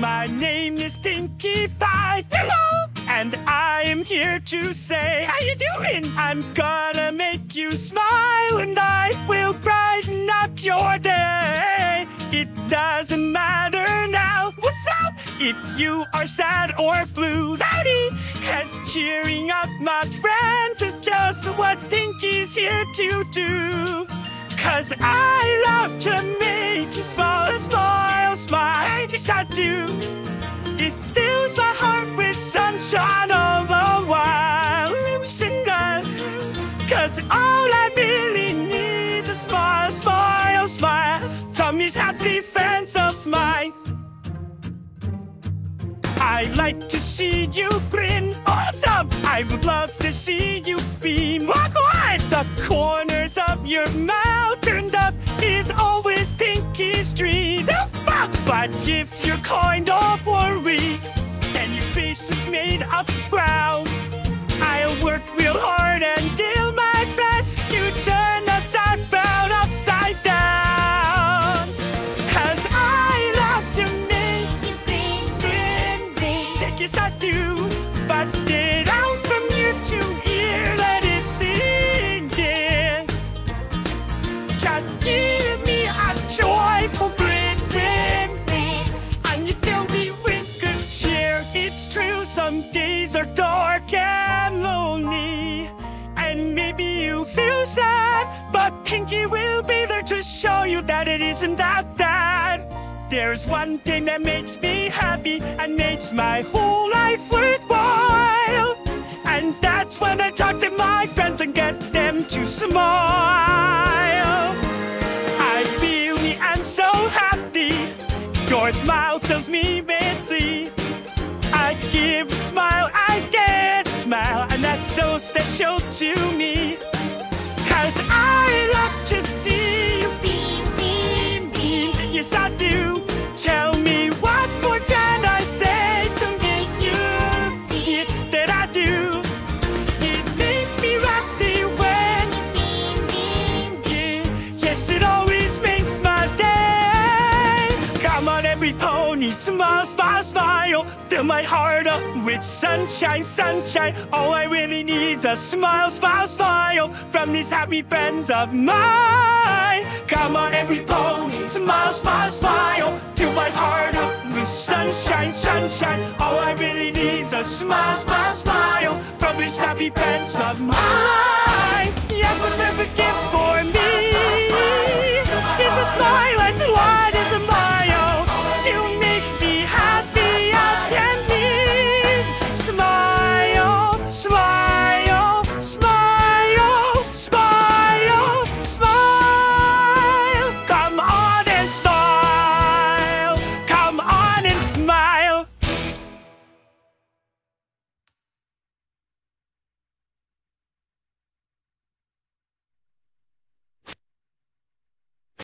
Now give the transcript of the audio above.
My name is Pinkie Pie. Hello! And I am here to say, how you doing? I'm gonna make you smile and I will brighten up your day. It doesn't matter now. What's up? If you are sad or blue, howdy! Cause cheering up my friends is just what Pinkie's here to do. Cause I love to make I like to see you grin. Awesome! I would love to see you beam. Walk on! The corners of your mouth turned up is always Pinkie's dream. But if you're kind of worried and your face is made of brown, I'll work real hard are dark and lonely. And maybe you feel sad, but Pinkie will be there to show you that it isn't that bad. There's one thing that makes me happy and makes my whole life worthwhile. And that's when I talk to my friends and get them to smile. Every pony, smile, smile, smile. Fill my heart up with sunshine, sunshine. All I really need's a smile, smile, smile oh, from these happy friends of mine. Come on, every pony, smile, smile, smile. Fill my heart up with sunshine, sunshine. All I really need's a smile, smile, smile oh, from these happy friends of mine.